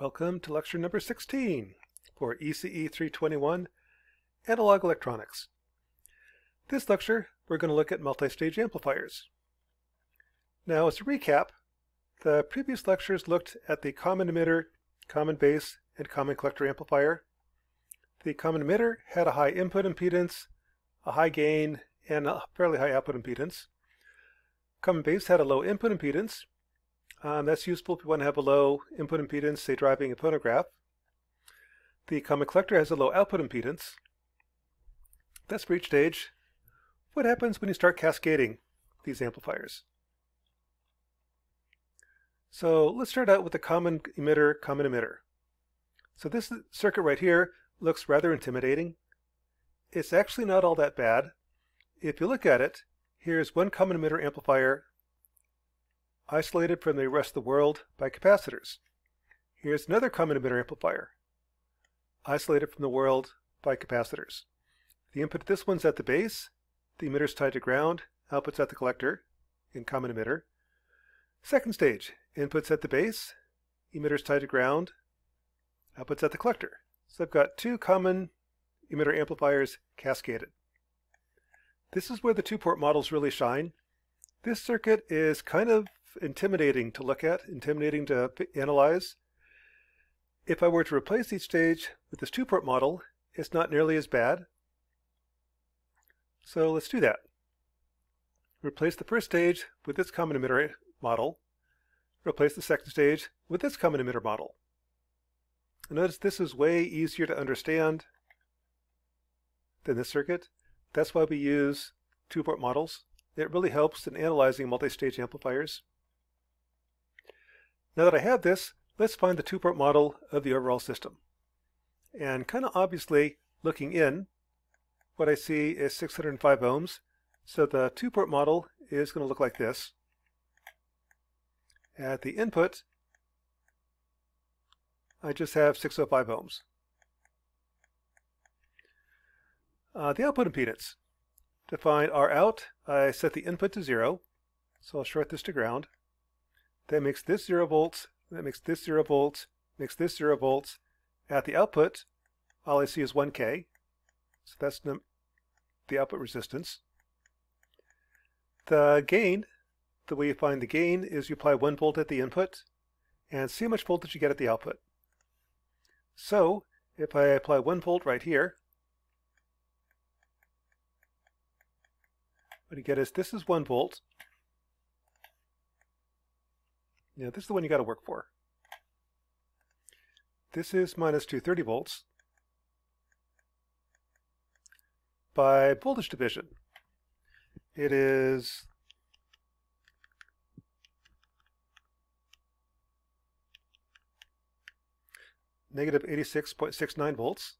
Welcome to lecture number 16 for ECE 321 Analog Electronics. This lecture, we're going to look at multi-stage amplifiers. Now, as a recap, the previous lectures looked at the common emitter, common base, and common collector amplifier. The common emitter had a high input impedance, a high gain, and a fairly high output impedance. Common base had a low input impedance, um, that's useful if you want to have a low input impedance, say driving a phonograph. The common collector has a low output impedance. That's for each stage. What happens when you start cascading these amplifiers? So let's start out with the common emitter, common emitter. So this circuit right here looks rather intimidating. It's actually not all that bad. If you look at it, here's one common emitter amplifier isolated from the rest of the world by capacitors. Here's another common emitter amplifier, isolated from the world by capacitors. The input of this one's at the base, the emitter's tied to ground, output's at the collector, in common emitter. Second stage, input's at the base, emitter's tied to ground, output's at the collector. So I've got two common emitter amplifiers cascaded. This is where the two-port models really shine. This circuit is kind of intimidating to look at, intimidating to analyze. If I were to replace each stage with this two-port model, it's not nearly as bad. So let's do that. Replace the first stage with this common emitter model. Replace the second stage with this common emitter model. Notice this is way easier to understand than this circuit. That's why we use two-port models. It really helps in analyzing multi-stage amplifiers. Now that I have this, let's find the two-port model of the overall system. And kind of obviously, looking in, what I see is 605 ohms. So the two-port model is going to look like this. At the input, I just have 605 ohms. Uh, the output impedance. To find R out, I set the input to zero. So I'll short this to ground. That makes this 0 volts, that makes this 0 volts, makes this 0 volts. At the output, all I see is 1K, so that's the, output resistance. The gain, the way you find the gain is you apply 1 volt at the input and see how much voltage you get at the output. So, if I apply 1 volt right here, what you get is this is 1 volt, Yeah, this is the one you got to work for. This is minus 230 volts. By voltage division, it is negative 86.69 volts.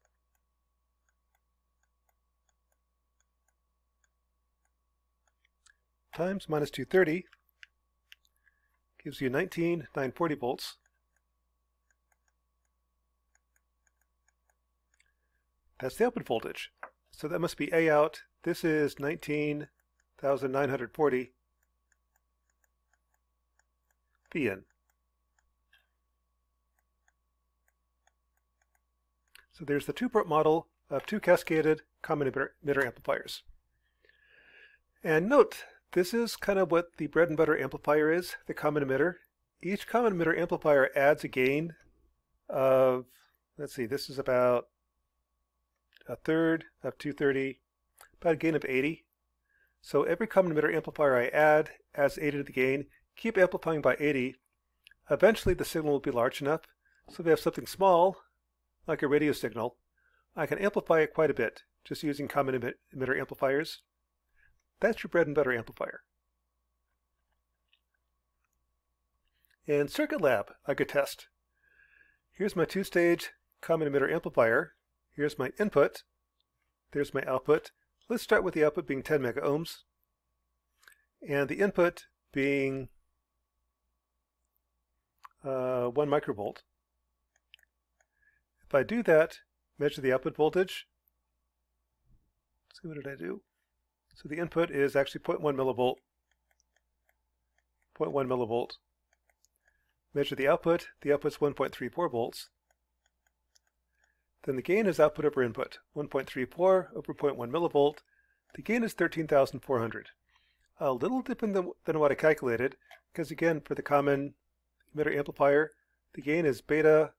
times minus 230 gives you 19 940 volts. That's the output voltage. So that must be A out. This is 19,940 V in. So there's the two-port model of two cascaded common emitter amplifiers. And note this is kind of what the bread and butter amplifier is, the common emitter. Each common emitter amplifier adds a gain of, let's see, this is about a third of 230, about a gain of 80. So every common emitter amplifier I add adds 80 to the gain. Keep amplifying by 80. Eventually the signal will be large enough. So if I have something small, like a radio signal, I can amplify it quite a bit just using common emitter amplifiers. That's your bread and butter amplifier. In Circuit Lab, I could test. Here's my two-stage common emitter amplifier. Here's my input. There's my output. Let's start with the output being 10 mega ohms, and the input being uh, 1 microvolt. If I do that, measure the output voltage. Let's see, what did I do? So the input is actually 0.1 millivolt. 0.1 millivolt. measure the output. The output's 1.34 volts. Then the gain is output over input, 1.34 over 0.1 millivolt. The gain is 13,400. A little different than, than what I calculated, because again, for the common emitter amplifier, the gain is beta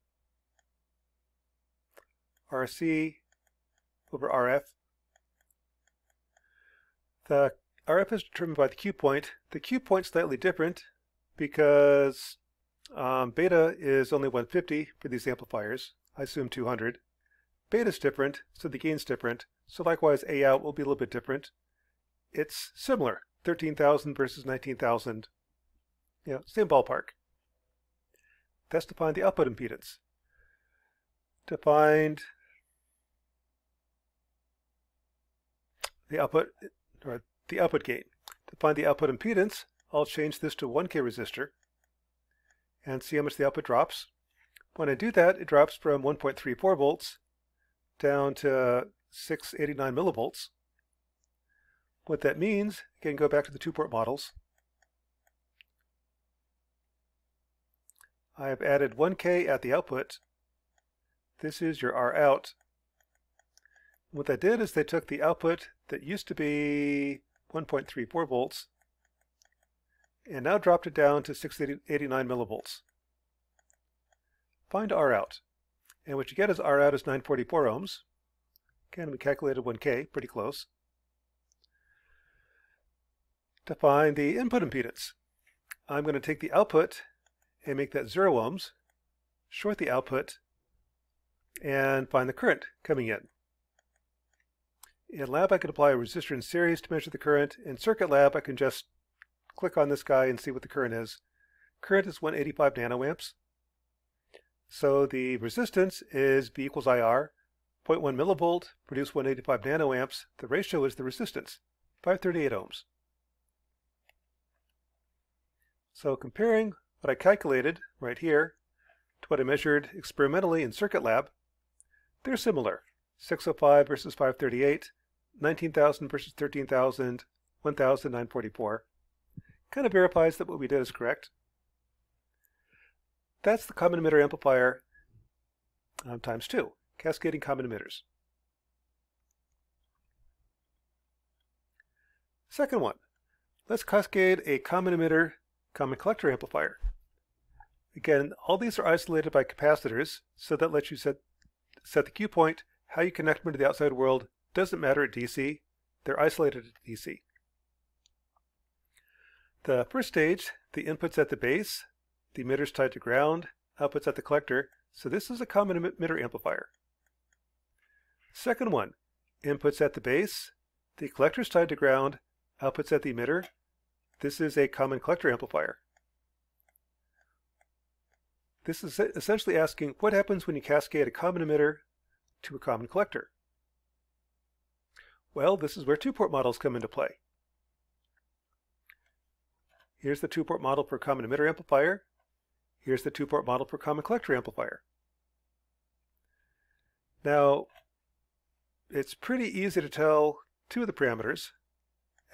RC over RF. The RF is determined by the Q point. The Q point is slightly different because um, beta is only 150 for these amplifiers. I assume 200. Beta is different, so the gain is different. So likewise, A out will be a little bit different. It's similar, 13,000 versus 19,000. You know, same ballpark. That's to find the output impedance. To find the output, or the output gain. To find the output impedance, I'll change this to 1K resistor and see how much the output drops. When I do that, it drops from 1.34 volts down to 689 millivolts. What that means, again, go back to the two-port models. I have added 1K at the output. This is your R out. What they did is they took the output that used to be 1.34 volts and now dropped it down to 689 millivolts. Find R out. And what you get is R out is 944 ohms. Again, we calculated 1K, pretty close. To find the input impedance, I'm going to take the output and make that 0 ohms, short the output, and find the current coming in. In lab, I can apply a resistor in series to measure the current. In circuit lab, I can just click on this guy and see what the current is. Current is 185 nanoamps. So the resistance is V equals IR. 0.1 millivolt produce 185 nanoamps. The ratio is the resistance, 538 ohms. So comparing what I calculated right here to what I measured experimentally in Circuit Lab, they're similar. 605 versus 538, 19,000 versus 13,000, 1,944. Kind of verifies that what we did is correct. That's the common emitter amplifier um, times 2, cascading common emitters. Second one, let's cascade a common emitter common collector amplifier. Again, all these are isolated by capacitors, so that lets you set, set the Q point. How you connect them to the outside world doesn't matter at DC. They're isolated at DC. The first stage, the input's at the base, the emitter's tied to ground, output's at the collector, so this is a common emitter amplifier. Second one, input's at the base, the collector's tied to ground, output's at the emitter. This is a common collector amplifier. This is essentially asking what happens when you cascade a common emitter to a common collector. Well, this is where two-port models come into play. Here's the two-port model for common emitter amplifier. Here's the two-port model for common collector amplifier. Now, it's pretty easy to tell two of the parameters.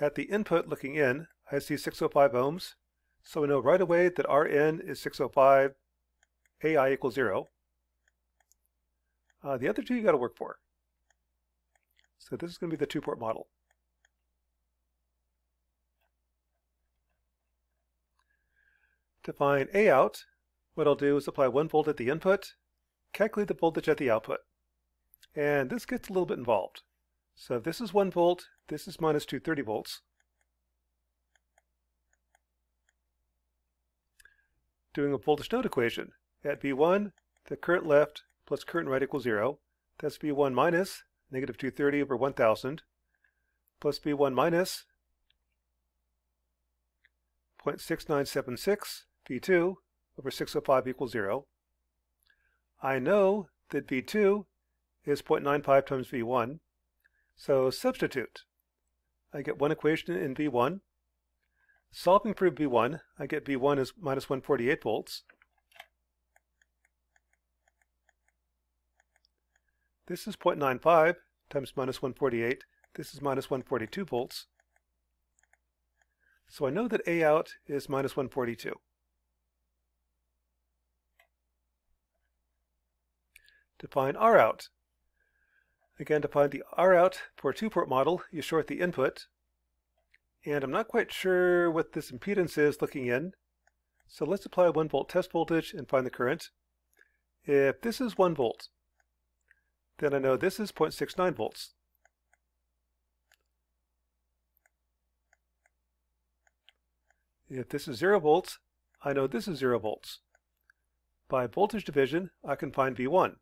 At the input looking in, I see 605 ohms, so I know right away that Rn is 605, AI equals 0. Uh, the other two you got to work for. So this is going to be the two-port model. To find A out, what I'll do is apply 1 volt at the input, calculate the voltage at the output. And this gets a little bit involved. So this is 1 volt, this is minus 230 volts. Doing a voltage node equation. At V1, the current left plus current right equals 0. That's V1 minus negative 230 over 1000 plus V1 minus 0.6976 V2 over 605 equals 0. I know that V2 is 0.95 times V1, so substitute. I get one equation in V1. Solving for V1, I get V1 is minus 148 volts. This is 0.95 times minus 148. This is minus 142 volts. So I know that A out is minus 142. To find R out. Again, to find the R out for a two-port model, you short the input. And I'm not quite sure what this impedance is looking in. So let's apply 1 volt test voltage and find the current. If this is 1 volt, then I know this is 0.69 volts. If this is 0 volts, I know this is 0 volts. By voltage division, I can find V1.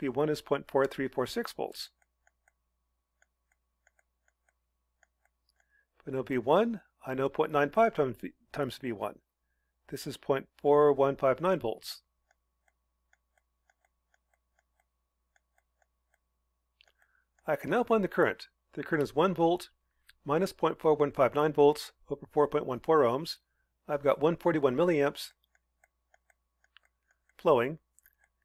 V1 is 0.4346 volts. If I know V1, I know 0.95 times, v, times V1. This is 0.4159 volts. I can now find the current. The current is 1 volt minus 0.4159 volts over 4.14 ohms. I've got 141 milliamps flowing.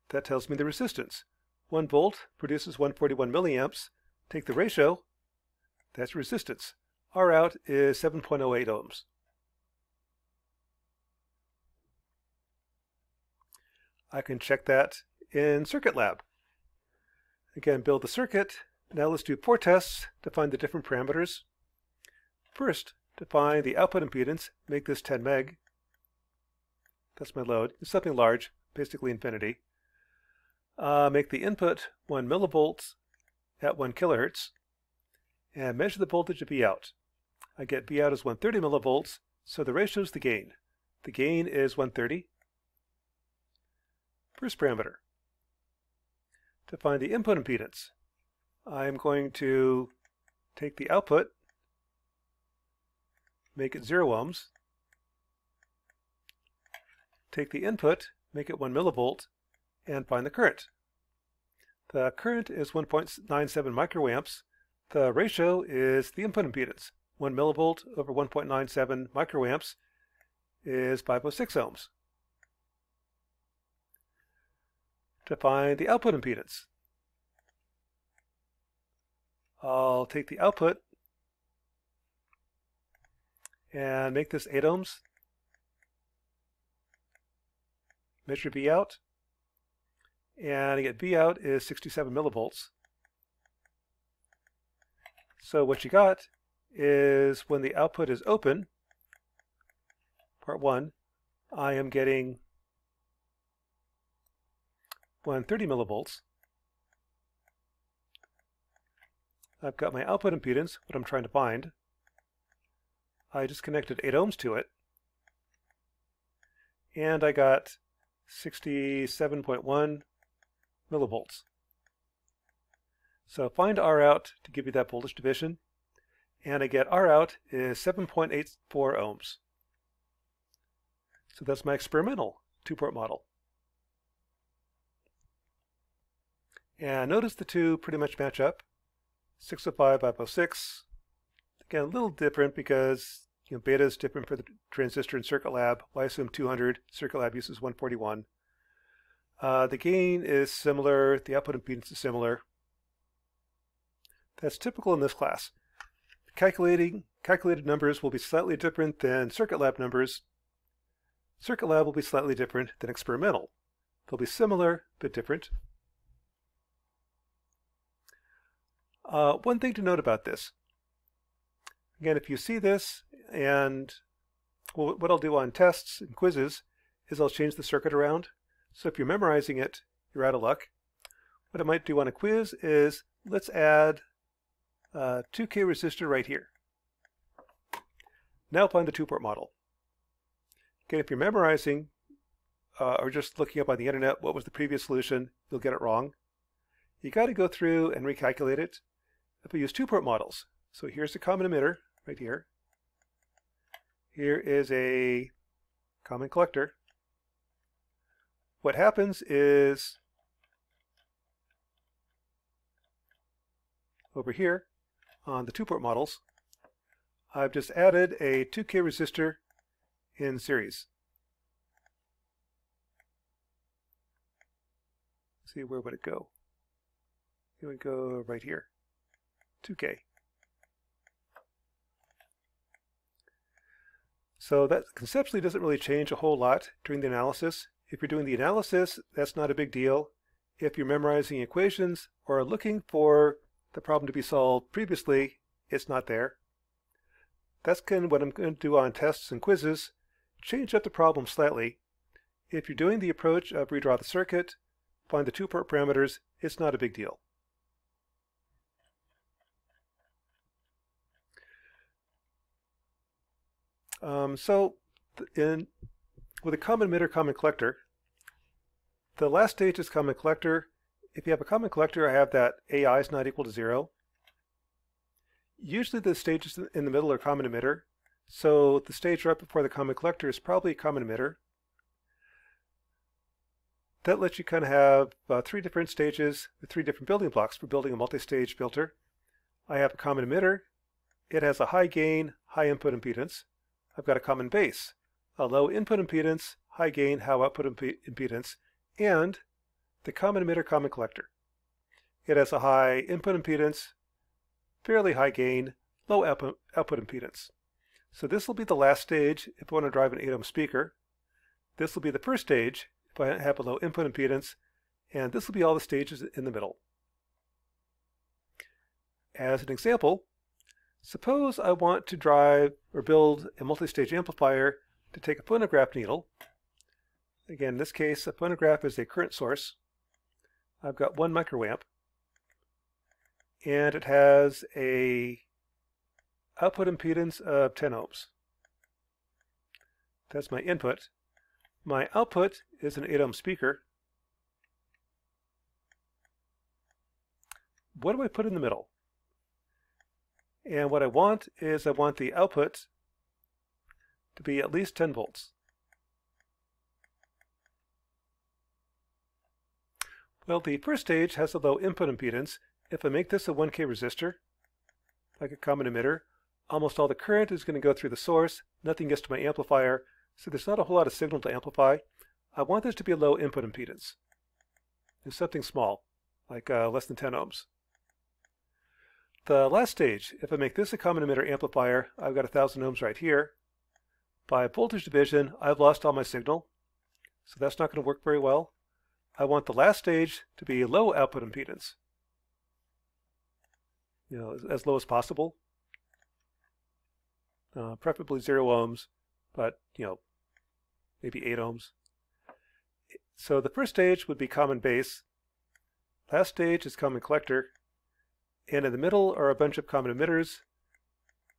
That tells me the resistance. 1 volt produces 141 milliamps. Take the ratio, that's resistance. R out is 7.08 ohms. I can check that in Circuit Lab. Again, build the circuit. Now let's do four tests to find the different parameters. First, to find the output impedance, make this 10 meg. That's my load. It's something large, basically infinity. Uh, make the input 1 millivolts at 1 kilohertz, and measure the voltage of out. I get V out as 130 millivolts, so the ratio is the gain. The gain is 130. First parameter. To find the input impedance, I'm going to take the output, make it 0 ohms, take the input, make it 1 millivolt, and find the current. The current is 1.97 microamps. The ratio is the input impedance. 1 millivolt over 1.97 microamps is 506 ohms. To find the output impedance, I'll take the output and make this 8 ohms. Measure V out. And I get V out is 67 millivolts. So what you got is when the output is open, part 1, I am getting 130 millivolts. I've got my output impedance, what I'm trying to find. I just connected 8 ohms to it. And I got 67.1 millivolts. So find R out to give you that voltage division. And I get R out is 7.84 ohms. So that's my experimental two-port model. And notice the two pretty much match up. 605, 506. Again, a little different because you know, beta is different for the transistor in Circuit Lab. YSM 200, Circuit Lab uses 141. Uh, the gain is similar, the output impedance is similar. That's typical in this class. Calculating calculated numbers will be slightly different than Circuit Lab numbers. Circuit Lab will be slightly different than experimental. They'll be similar, but different. Uh, one thing to note about this. Again, if you see this, and well, what I'll do on tests and quizzes is I'll change the circuit around. So if you're memorizing it, you're out of luck. What I might do on a quiz is let's add a 2K resistor right here. Now find the two-port model. Again, if you're memorizing uh, or just looking up on the internet what was the previous solution, you'll get it wrong. You got to go through and recalculate it if we use two-port models. So here's the common emitter right here. Here is a common collector. What happens is over here on the two-port models, I've just added a 2K resistor in series. see, where would it go? It would go right here. 2K. So that conceptually doesn't really change a whole lot during the analysis. If you're doing the analysis, that's not a big deal. if you're memorizing equations or looking for the problem to be solved previously, it's not there. That's kind of what I'm going to do on tests and quizzes. Change up the problem slightly. If you're doing the approach of redraw the circuit, find the two-port parameters, it's not a big deal. Um, so in, with a common emitter, common collector, the last stage is common collector. If you have a common collector, I have that AI is not equal to zero. Usually the stages in the middle are common emitter. So the stage right before the common collector is probably a common emitter. That lets you kind of have uh, three different stages three different building blocks for building a multi-stage filter. I have a common emitter. It has a high gain, high input impedance. I've got a common base, a low input impedance, high gain, high output imp impedance, and the common emitter, common collector. It has a high input impedance, fairly high gain, low output, output impedance. So this will be the last stage if I want to drive an 8 ohm speaker. This will be the first stage if I have a low input impedance, and this will be all the stages in the middle. As an example, suppose I want to drive or build a multi-stage amplifier to take a phonograph needle. Again, in this case, a phonograph is a current source. I've got one microamp, and it has a output impedance of 10 ohms. That's my input. My output is an 8 ohm speaker. What do I put in the middle? And what I want is I want the output to be at least 10 volts. Well, the first stage has a low input impedance. If I make this a 1K resistor, like a common emitter, almost all the current is going to go through the source, nothing gets to my amplifier, so there's not a whole lot of signal to amplify. I want this to be a low input impedance. It's something small, like uh, less than 10 ohms. The last stage, if I make this a common emitter amplifier, I've got 1000 ohms right here. By voltage division, I've lost all my signal, so that's not going to work very well. I want the last stage to be low output impedance, you know, as, low as possible uh, preferably zero ohms, but you know, maybe eight ohms. So the first stage would be common base. Last stage is common collector. And in the middle are a bunch of common emitters.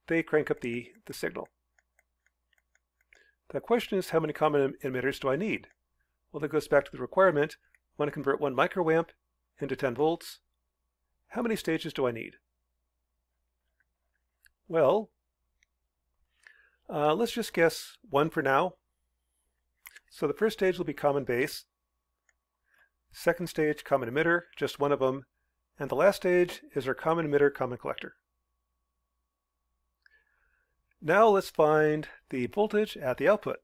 They crank up the, the signal. The question is how many common emitters do I need? Well, that goes back to the requirement. I want to convert one microamp into 10 volts. How many stages do I need? Well, uh, let's just guess one for now. So the first stage will be common base. Second stage, common emitter, just one of them. And the last stage is our common emitter, common collector. Now let's find the voltage at the output.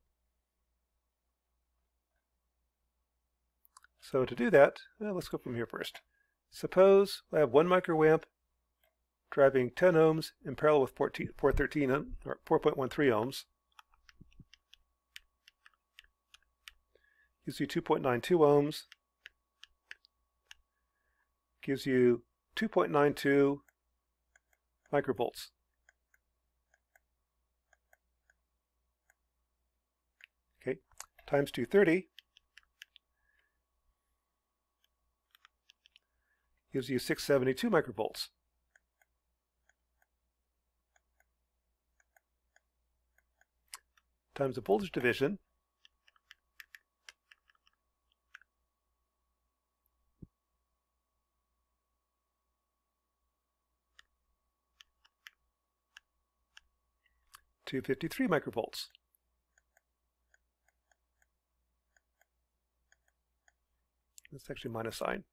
So to do that, well, let's go from here first. Suppose I have one microamp driving 10 ohms in parallel with 14, 413 or 4.13 ohms. Gives you 2.92 ohms. Gives you 2.92 microvolts. Okay, times 230 gives you 672 microvolts. times the voltage division to 53 microvolts. That's actually minus sign.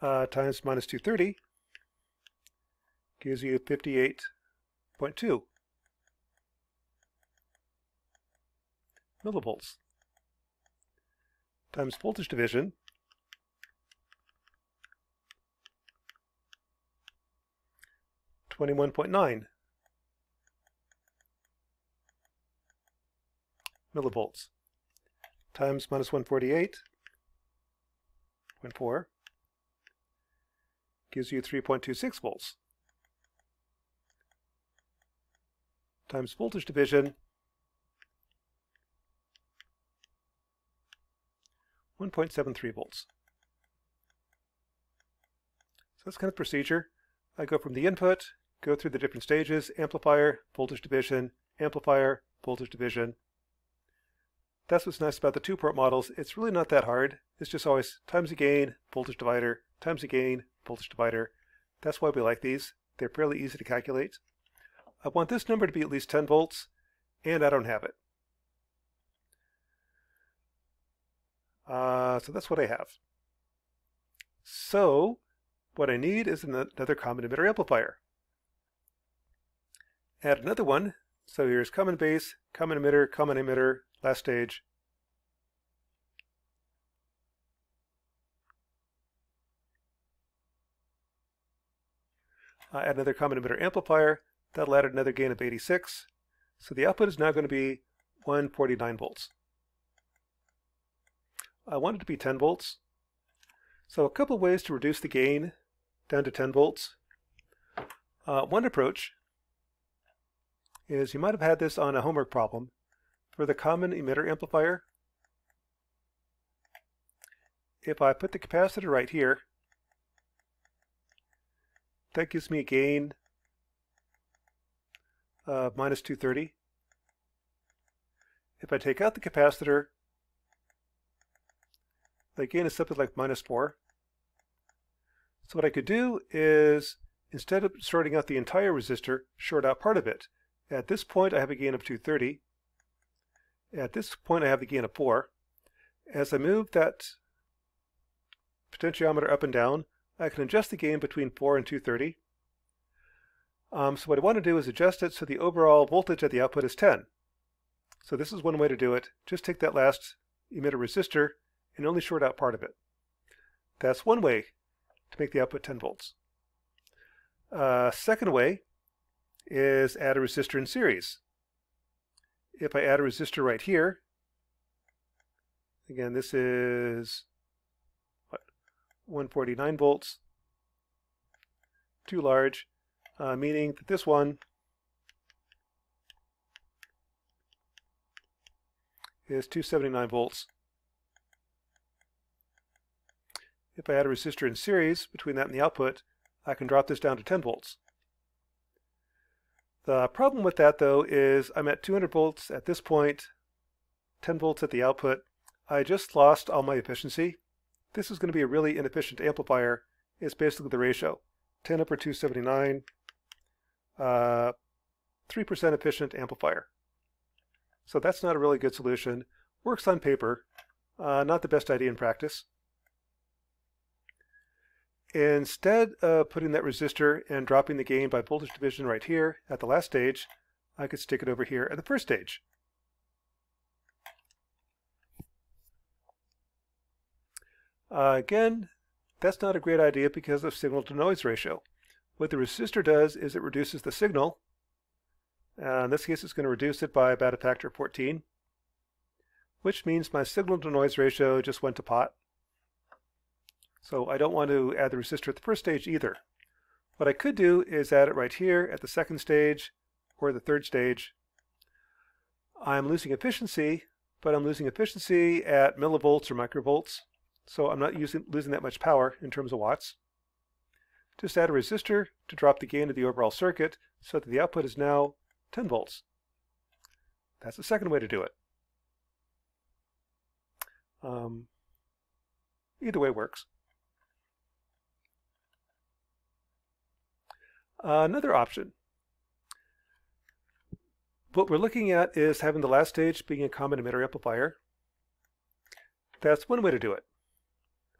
Uh, times minus 230 gives you 58.2. millivolts times voltage division Twenty-one point nine millivolts times minus one forty-eight 0.4 gives you 3.26 volts. Times voltage division, 1.73 volts. So that's kind of procedure. I go from the input, go through the different stages, amplifier, voltage division, amplifier, voltage division. That's what's nice about the two-port models. It's really not that hard. It's just always times the gain, voltage divider, times the gain, voltage divider. That's why we like these. They're fairly easy to calculate. I want this number to be at least 10 volts, and I don't have it. Uh, so that's what I have. So what I need is another common emitter amplifier. Add another one. So here's common base, common emitter, common emitter, last stage. Uh, add another common emitter amplifier. That'll add another gain of 86. So the output is now going to be 149 volts. I want it to be 10 volts. So a couple ways to reduce the gain down to 10 volts. Uh, one approach is you might have had this on a homework problem for the common emitter amplifier. If I put the capacitor right here, that gives me a gain of minus 230. If I take out the capacitor, the gain is something like minus 4. So what I could do is, instead of shorting out the entire resistor, short out part of it. At this point, I have a gain of 230. At this point, I have the gain of 4. As I move that potentiometer up and down, I can adjust the gain between 4 and 230. Um, so what I want to do is adjust it so the overall voltage at the output is 10. So this is one way to do it. Just take that last emitter resistor and only short out part of it. That's one way to make the output 10 volts. Uh, second way is add a resistor in series. If I add a resistor right here, again this is what 149 volts, too large, uh, meaning that this one is 279 volts. If I add a resistor in series between that and the output, I can drop this down to 10 volts. The problem with that though is I'm at 200 volts at this point, 10 volts at the output. I just lost all my efficiency. This is going to be a really inefficient amplifier. It's basically the ratio. 10 over 279, 3% uh, efficient amplifier. So that's not a really good solution. Works on paper, uh, not the best idea in practice. Instead of putting that resistor and dropping the gain by voltage division right here at the last stage, I could stick it over here at the first stage. Uh, again, that's not a great idea because of signal to noise ratio. What the resistor does is it reduces the signal. Uh, in this case, it's going to reduce it by about a factor of 14, which means my signal to noise ratio just went to pot. So I don't want to add the resistor at the first stage either. What I could do is add it right here at the second stage or the third stage. I'm losing efficiency, but I'm losing efficiency at millivolts or microvolts. So I'm not using, losing that much power in terms of watts. Just add a resistor to drop the gain of the overall circuit so that the output is now 10 volts. That's the second way to do it. Um, either way works. Uh, another option. What we're looking at is having the last stage being a common emitter amplifier. That's one way to do it,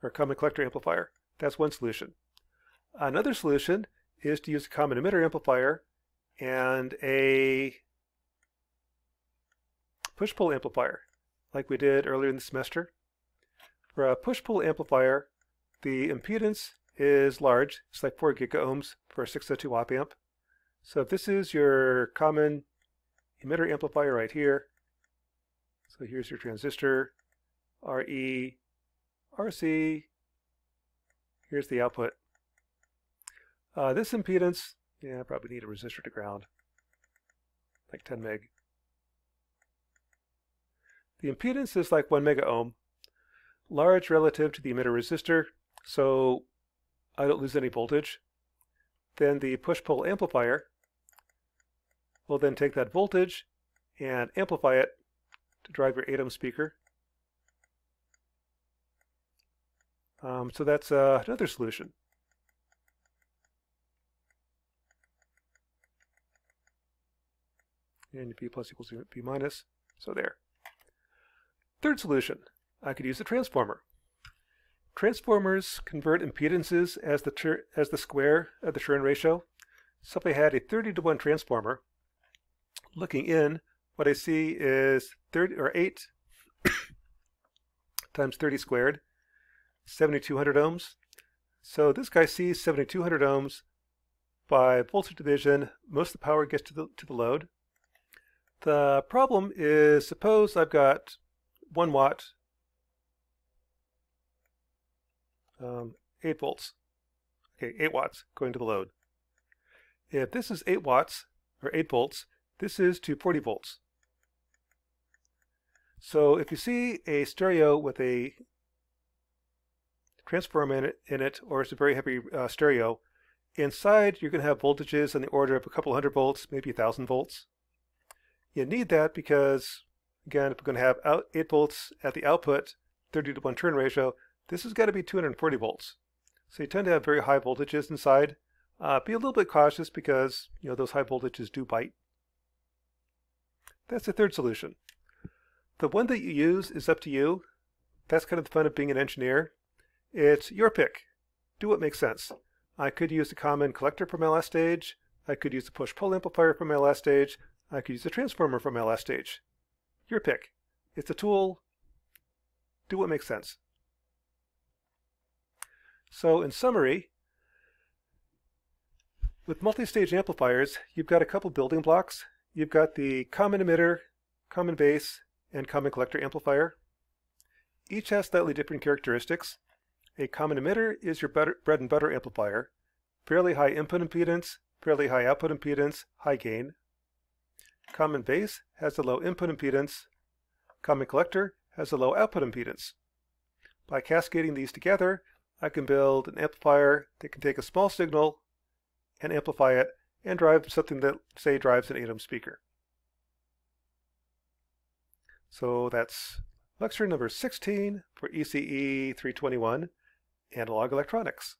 or common collector amplifier. That's one solution. Another solution is to use a common emitter amplifier and a push-pull amplifier, like we did earlier in the semester. For a push-pull amplifier, the impedance is large. It's like 4 gigaohms for a 602 op amp. So if this is your common emitter amplifier right here, so here's your transistor, RE, RC, Here's the output. Uh, this impedance, yeah, I probably need a resistor to ground, like 10 meg. The impedance is like 1 mega ohm, large relative to the emitter resistor, so I don't lose any voltage. Then the push-pull amplifier will then take that voltage and amplify it to drive your 8 ohm speaker. Um, so that's uh, another solution. And V plus equals V minus, so there. Third solution, I could use a transformer. Transformers convert impedances as the, as the square of the turn ratio. So if I had a 30 to 1 transformer, looking in, what I see is 30 or 8 times 30 squared, 7200 ohms. So this guy sees 7200 ohms. By voltage division, most of the power gets to the, to the load. The problem is, suppose I've got 1 watt, um, 8 volts. Okay, 8 watts going to the load. If this is 8 watts, or 8 volts, this is 240 volts. So if you see a stereo with a transformer in it, in it or it's a very heavy uh, stereo, inside you're going to have voltages in the order of a couple hundred volts, maybe a thousand volts. You need that because, again, if we're going to have out 8 volts at the output, 30 to 1 turn ratio, this has got to be 240 volts. So you tend to have very high voltages inside. Uh, be a little bit cautious because you know those high voltages do bite. That's the third solution. The one that you use is up to you. That's kind of the fun of being an engineer. It's your pick. Do what makes sense. I could use a common collector for my last stage. I could use a push-pull amplifier for my last stage. I could use a transformer for my last stage. Your pick. It's a tool. Do what makes sense. So in summary, with multi-stage amplifiers, you've got a couple building blocks. You've got the common emitter, common base, and common collector amplifier. Each has slightly different characteristics. A common emitter is your bread and butter amplifier. Fairly high input impedance, fairly high output impedance, high gain. Common base has a low input impedance. Common collector has a low output impedance. By cascading these together, I can build an amplifier that can take a small signal and amplify it and drive something that, say, drives an 8 ohm speaker. So that's lecture number 16 for ECE 321, Analog Electronics.